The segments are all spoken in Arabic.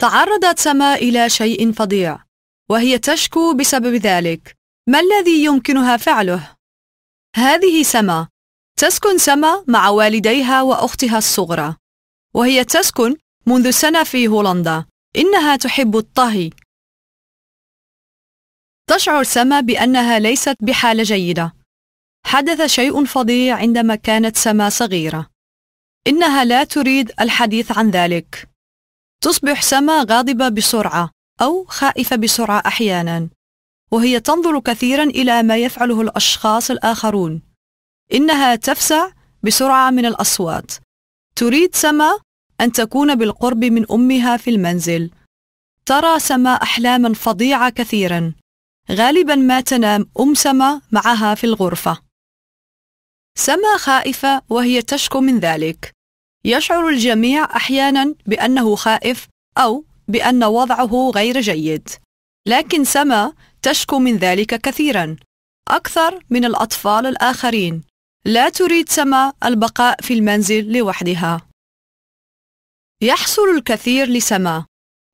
تعرضت سما إلى شيء فظيع وهي تشكو بسبب ذلك. ما الذي يمكنها فعله؟ هذه سما. تسكن سما مع والديها وأختها الصغرى وهي تسكن منذ سنة في هولندا. إنها تحب الطهي. تشعر سما بأنها ليست بحالة جيدة. حدث شيء فظيع عندما كانت سما صغيرة. إنها لا تريد الحديث عن ذلك. تصبح سما غاضبة بسرعة أو خائفة بسرعة أحيانا وهي تنظر كثيرا إلى ما يفعله الأشخاص الآخرون. إنها تفزع بسرعة من الأصوات. تريد سما أن تكون بالقرب من أمها في المنزل. ترى سما أحلاما فظيعة كثيرا. غالبا ما تنام أم سما معها في الغرفة. سما خائفة وهي تشكو من ذلك. يشعر الجميع أحيانا بأنه خائف أو بأن وضعه غير جيد. لكن سما تشكو من ذلك كثيرا. أكثر من الأطفال الآخرين. لا تريد سما البقاء في المنزل لوحدها. يحصل الكثير لسما.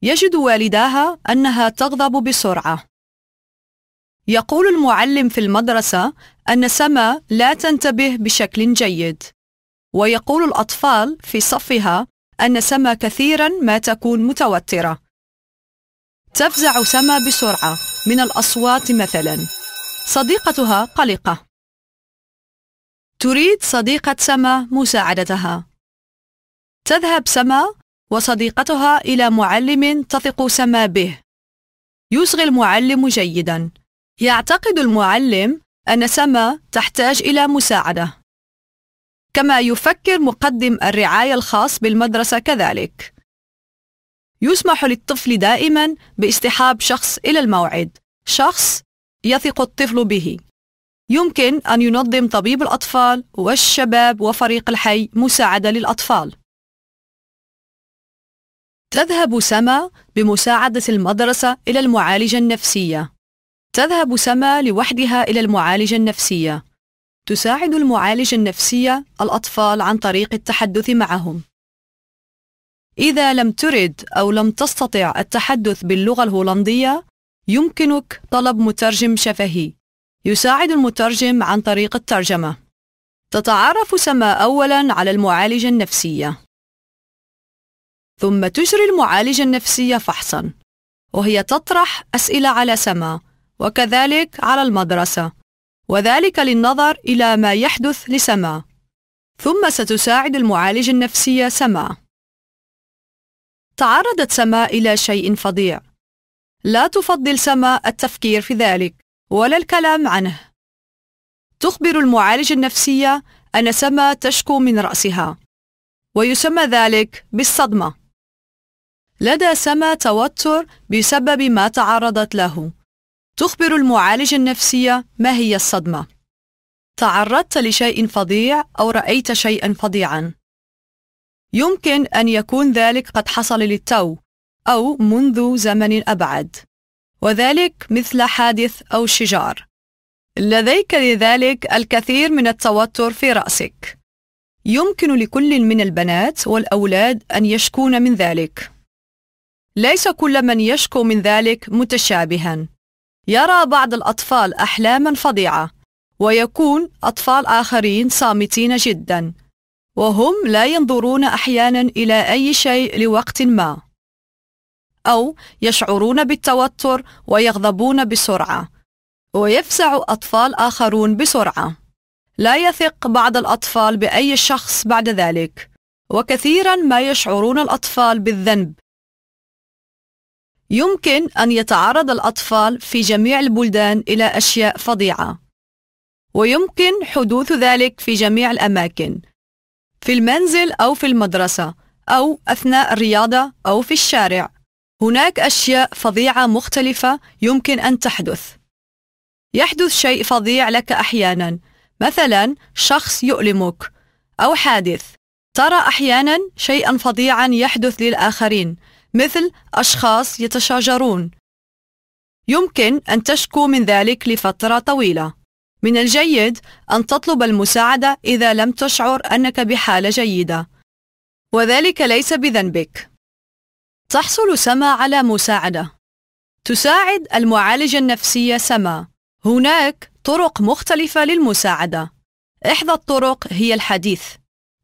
يجد والداها أنها تغضب بسرعة. يقول المعلم في المدرسة أن سما لا تنتبه بشكل جيد. ويقول الأطفال في صفها أن سما كثيرا ما تكون متوترة. تفزع سما بسرعة من الأصوات مثلا. صديقتها قلقة. تريد صديقة سما مساعدتها. تذهب سما وصديقتها إلى معلم تثق سما به. يصغي المعلم جيدا. يعتقد المعلم أن سما تحتاج إلى مساعدة. كما يفكر مقدم الرعاية الخاص بالمدرسة كذلك. يسمح للطفل دائما باصطحاب شخص إلى الموعد. شخص يثق الطفل به. يمكن أن ينظم طبيب الأطفال والشباب وفريق الحي مساعدة للأطفال. تذهب سما بمساعدة المدرسة إلى المعالجة النفسية. تذهب سما لوحدها إلى المعالجة النفسية. تساعد المعالجة النفسية الأطفال عن طريق التحدث معهم. إذا لم ترد أو لم تستطع التحدث باللغة الهولندية يمكنك طلب مترجم شفهي. يساعد المترجم عن طريق الترجمة. تتعرف سما أولا على المعالجة النفسية ثم تجري المعالجة النفسية فحصا. وهي تطرح أسئلة على سما وكذلك على المدرسة. وذلك للنظر إلى ما يحدث لسما. ثم ستساعد المعالجة النفسية سما. تعرضت سما إلى شيء فظيع. لا تفضل سما التفكير في ذلك ولا الكلام عنه. تخبر المعالجة النفسية أن سما تشكو من رأسها ويسمى ذلك بالصدمة. لدى سما توتر بسبب ما تعرضت له. تخبر المعالجة النفسية ما هي الصدمة. تعرضت لشيء فظيع أو رأيت شيئا فظيعا. يمكن أن يكون ذلك قد حصل للتو أو منذ زمن أبعد. وذلك مثل حادث أو شجار. لديك لذلك الكثير من التوتر في رأسك. يمكن لكل من البنات والأولاد أن يشكون من ذلك. ليس كل من يشكو من ذلك متشابها. يرى بعض الأطفال أحلاما فظيعة ويكون أطفال آخرين صامتين جدا وهم لا ينظرون أحيانا إلى أي شيء لوقت ما أو يشعرون بالتوتر ويغضبون بسرعة ويفزع أطفال آخرون بسرعة. لا يثق بعض الأطفال بأي شخص بعد ذلك وكثيرا ما يشعرون الأطفال بالذنب. يمكن أن يتعرض الأطفال في جميع البلدان إلى أشياء فظيعة. ويمكن حدوث ذلك في جميع الأماكن في المنزل أو في المدرسة أو أثناء الرياضة أو في الشارع. هناك أشياء فظيعة مختلفة يمكن أن تحدث. يحدث شيء فظيع لك أحيانا. مثلا شخص يؤلمك أو حادث. ترى أحيانا شيئا فظيعا يحدث للآخرين. مثل أشخاص يتشاجرون. يمكن أن تشكو من ذلك لفترة طويلة. من الجيد أن تطلب المساعدة إذا لم تشعر أنك بحالة جيدة. وذلك ليس بذنبك. تحصل سما على مساعدة. تساعد المعالجة النفسية سما. هناك طرق مختلفة للمساعدة. إحدى الطرق هي الحديث.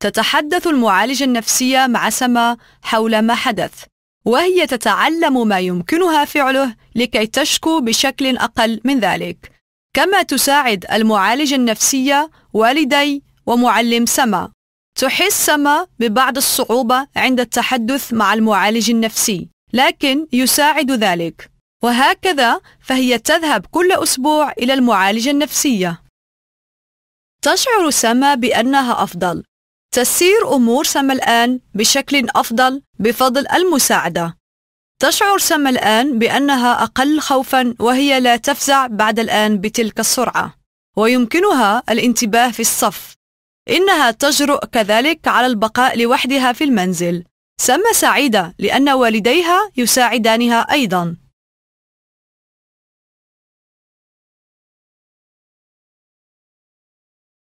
تتحدث المعالجة النفسية مع سما حول ما حدث. وهي تتعلم ما يمكنها فعله لكي تشكو بشكل أقل من ذلك. كما تساعد المعالجة النفسية والدي ومعلم سما. تحس سما ببعض الصعوبة عند التحدث مع المعالج النفسي لكن يساعد ذلك. وهكذا فهي تذهب كل أسبوع إلى المعالجة النفسية. تشعر سما بأنها أفضل. تسير أمور سما الآن بشكل أفضل بفضل المساعدة. تشعر سما الآن بأنها أقل خوفا وهي لا تفزع بعد الآن بتلك السرعة ويمكنها الانتباه في الصف. إنها تجرؤ كذلك على البقاء لوحدها في المنزل. سما سعيدة لأن والديها يساعدانها أيضا.